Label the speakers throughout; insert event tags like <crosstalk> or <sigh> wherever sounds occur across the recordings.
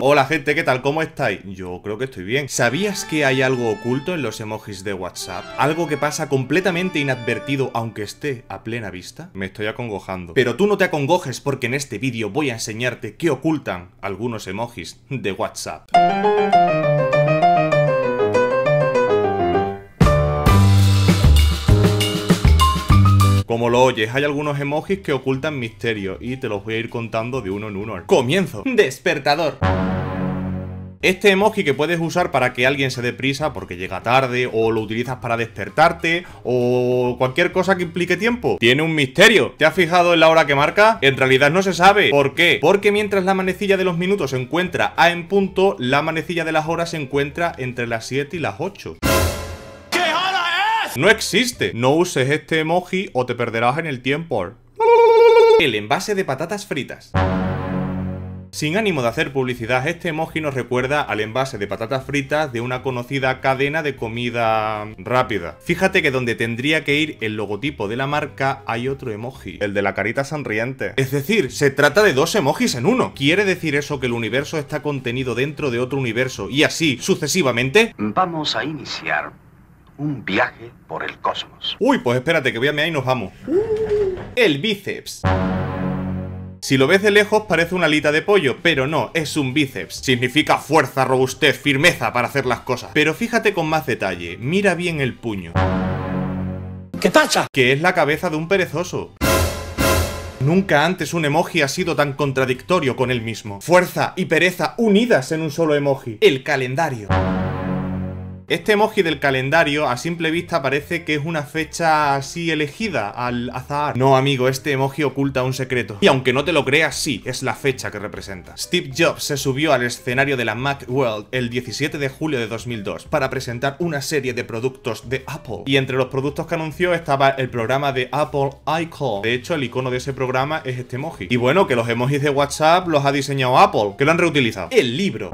Speaker 1: Hola gente, ¿qué tal? ¿Cómo estáis? Yo creo que estoy bien. ¿Sabías que hay algo oculto en los emojis de WhatsApp? Algo que pasa completamente inadvertido aunque esté a plena vista. Me estoy acongojando. Pero tú no te acongojes porque en este vídeo voy a enseñarte qué ocultan algunos emojis de WhatsApp. Como lo oyes, hay algunos emojis que ocultan misterios y te los voy a ir contando de uno en uno. ¡Comienzo! <laughs> Despertador. Este emoji que puedes usar para que alguien se dé prisa porque llega tarde, o lo utilizas para despertarte, o cualquier cosa que implique tiempo, tiene un misterio. ¿Te has fijado en la hora que marca? En realidad no se sabe. ¿Por qué? Porque mientras la manecilla de los minutos se encuentra a en punto, la manecilla de las horas se encuentra entre las 7 y las 8. No existe. No uses este emoji o te perderás en el tiempo. El envase de patatas fritas. Sin ánimo de hacer publicidad, este emoji nos recuerda al envase de patatas fritas de una conocida cadena de comida rápida. Fíjate que donde tendría que ir el logotipo de la marca hay otro emoji, el de la carita sonriente. Es decir, se trata de dos emojis en uno. ¿Quiere decir eso que el universo está contenido dentro de otro universo y así sucesivamente?
Speaker 2: Vamos a iniciar un viaje por el cosmos.
Speaker 1: Uy, pues espérate que voy a mirar y nos vamos. El bíceps. Si lo ves de lejos parece una alita de pollo, pero no, es un bíceps. Significa fuerza, robustez, firmeza para hacer las cosas. Pero fíjate con más detalle, mira bien el puño.
Speaker 3: ¿Qué pasa?
Speaker 1: Que es la cabeza de un perezoso. Nunca antes un emoji ha sido tan contradictorio con él mismo. Fuerza y pereza unidas en un solo emoji. El calendario. Este emoji del calendario a simple vista parece que es una fecha así elegida al azar. No, amigo, este emoji oculta un secreto. Y aunque no te lo creas, sí, es la fecha que representa. Steve Jobs se subió al escenario de la Macworld el 17 de julio de 2002 para presentar una serie de productos de Apple. Y entre los productos que anunció estaba el programa de Apple iCall. De hecho, el icono de ese programa es este emoji. Y bueno, que los emojis de WhatsApp los ha diseñado Apple, que lo han reutilizado. El libro.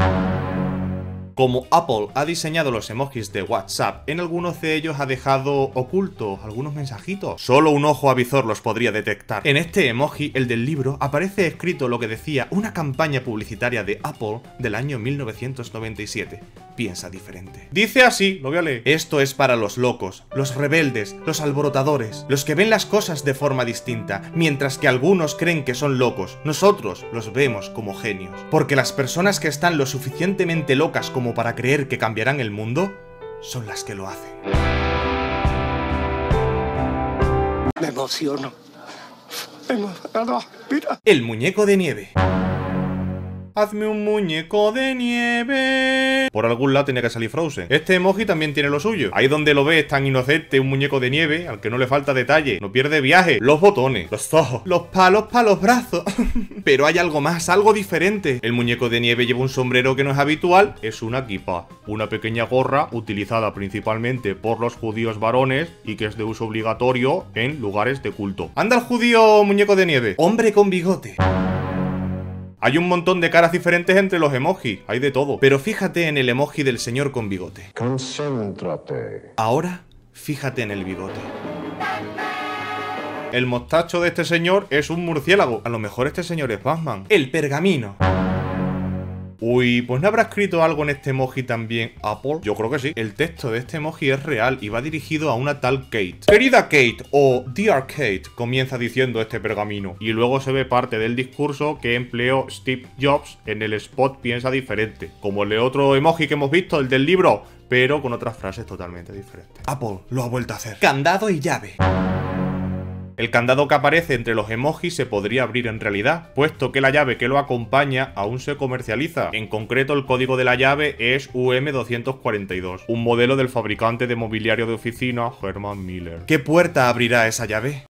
Speaker 1: Como Apple ha diseñado los emojis de WhatsApp, en algunos de ellos ha dejado ocultos algunos mensajitos. Solo un ojo avizor los podría detectar. En este emoji, el del libro, aparece escrito lo que decía una campaña publicitaria de Apple del año 1997. Piensa diferente. Dice así, lo voy a leer. Esto es para los locos, los rebeldes, los alborotadores, los que ven las cosas de forma distinta, mientras que algunos creen que son locos. Nosotros los vemos como genios. Porque las personas que están lo suficientemente locas como para creer que cambiarán el mundo, son las que lo hacen.
Speaker 3: Me emociono. Me emociono. Mira.
Speaker 1: El muñeco de nieve. Hazme un muñeco de nieve. Por algún lado tiene que salir Frozen. Este emoji también tiene lo suyo. Ahí donde lo ves tan inocente, un muñeco de nieve, al que no le falta detalle, no pierde viaje. Los botones, los ojos, los palos para los brazos. <laughs> Pero hay algo más, algo diferente. El muñeco de nieve lleva un sombrero que no es habitual, es una kipa. Una pequeña gorra utilizada principalmente por los judíos varones y que es de uso obligatorio en lugares de culto. Anda el judío muñeco de nieve. Hombre con bigote. Hay un montón de caras diferentes entre los emojis, hay de todo. Pero fíjate en el emoji del señor con bigote.
Speaker 4: Concéntrate.
Speaker 1: Ahora, fíjate en el bigote. El mostacho de este señor es un murciélago. A lo mejor este señor es Batman. El pergamino. Uy, pues ¿no habrá escrito algo en este emoji también Apple? Yo creo que sí. El texto de este emoji es real y va dirigido a una tal Kate. Querida Kate o Dear Kate, comienza diciendo este pergamino. Y luego se ve parte del discurso que empleó Steve Jobs en el spot Piensa Diferente. Como el otro emoji que hemos visto, el del libro, pero con otras frases totalmente diferentes. Apple lo ha vuelto a hacer. Candado y llave. El candado que aparece entre los emojis se podría abrir en realidad, puesto que la llave que lo acompaña aún se comercializa. En concreto, el código de la llave es UM242, un modelo del fabricante de mobiliario de oficina Herman Miller. ¿Qué puerta abrirá esa llave?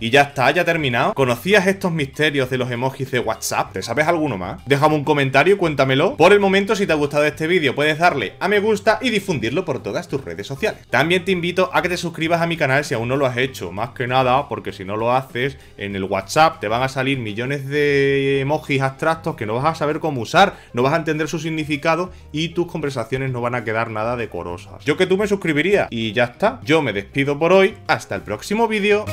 Speaker 1: Y ya está, ya terminado. ¿Conocías estos misterios de los emojis de WhatsApp? ¿Te sabes alguno más? Déjame un comentario, cuéntamelo. Por el momento, si te ha gustado este vídeo, puedes darle a me gusta y difundirlo por todas tus redes sociales. También te invito a que te suscribas a mi canal si aún no lo has hecho. Más que nada, porque si no lo haces, en el WhatsApp te van a salir millones de emojis abstractos que no vas a saber cómo usar, no vas a entender su significado y tus conversaciones no van a quedar nada decorosas. Yo que tú me suscribiría y ya está. Yo me despido por hoy. Hasta el próximo vídeo.